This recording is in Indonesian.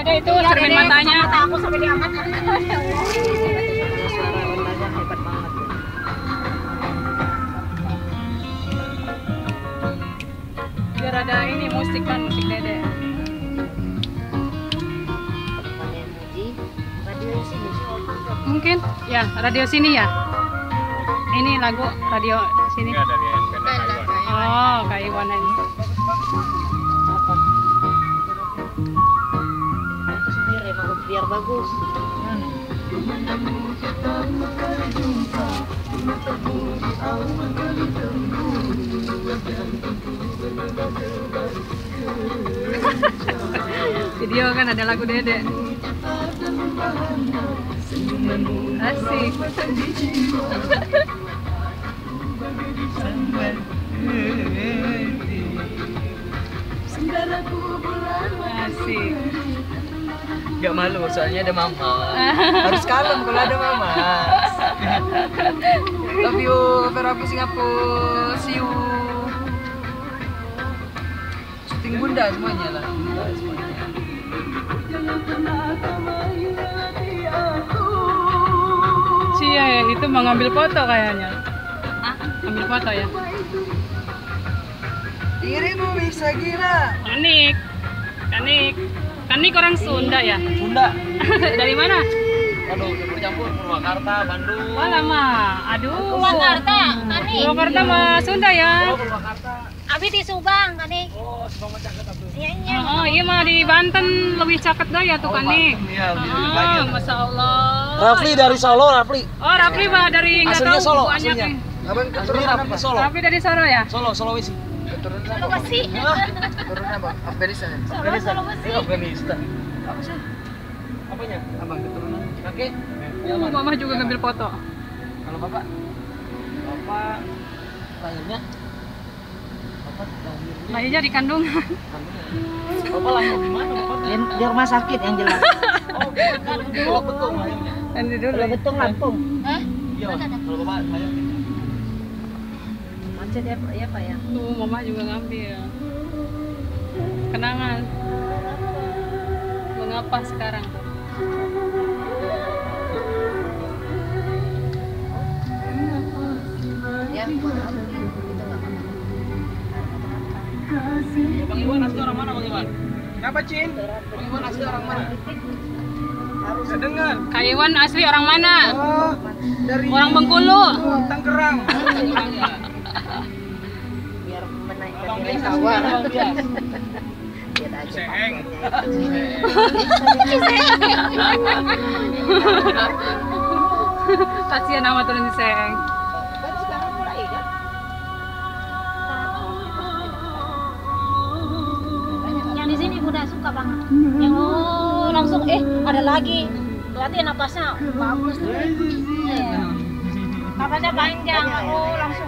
Dede itu Iya, cermin matanya. kacamata aku sampai diangkat. Biar ada ini musik kan musik Dede. Mungkin ya radio sini ya. Ini lagu radio sini. Taiwan. Oh, kayak Iwan ini. Bagus. Video kan ada lagu Dede. Asik. Asik. Gak malu, soalnya ada mama. Harus kalem kalau ada mama. Love you, Verapi Singapura. See you. Syuting bunda semuanya lah. Bunda semuanya. Cia ya, itu mau ngambil foto kayaknya. Ah, ambil foto ya. Dirimu bisa gila. Kanik. Kanik. Kanik orang Sunda ya? Bunda. Dari mana? Aduh, campur-campur Purwakarta, Bandung. Oh lama. Aduh. Purwakarta, Kani. Purwakarta sama Sunda ya. Oh, Purwakarta. Abi di Subang, Kani. Oh, semua macam kata tuh. Iya, iya. Oh, iya mah di Banten lebih caket dah ya tuh Kanik. Iya, lebih Oh, banyak. Masya Allah. Rafli dari Solo, Rafli. Oh, Rafli mah dari nggak Aslinya tahu Solo, banyak aslinya. nih. Abang Rafli apa? Solo. Rafli dari Solo ya? Solo, Sulawesi. Keturunan apa? Sulawesi. Keturunan apa? Afghanistan. Sulawesi. Afghanistan. Apa sih? Apanya? Abang keturunan. Kakek? Oh, mama juga ngambil foto. Kalau bapak? Bapak lahirnya? Bapak lahirnya? Lahirnya di kandungan. Bapak lahir di mana? Bapak? Di, di rumah sakit yang jelas. Oh, bukan. Kalau betul lahirnya. Nanti dulu. Kalau betul Lampung. Hah? Iya, kalau bapak lahir di Macet ya, Pak? ya Pak ya. Tuh, mama juga ngambil. Kenangan. Mengapa sekarang? Ya. Bang Iwan asli orang mana Bang Iwan? Kenapa Cin? Bang Iwan asli orang mana? Harus dengar. Kak Iwan asli orang mana? Oh, dari Orang Bengkulu. Tangerang. Bias. Kasihan nama tulen di Seng. Baru sekarang mulai kan? Yang di sini udah suka banget. Yang oh, langsung eh ada lagi. Berarti napasnya bagus tuh. Napasnya panjang. Oh, langsung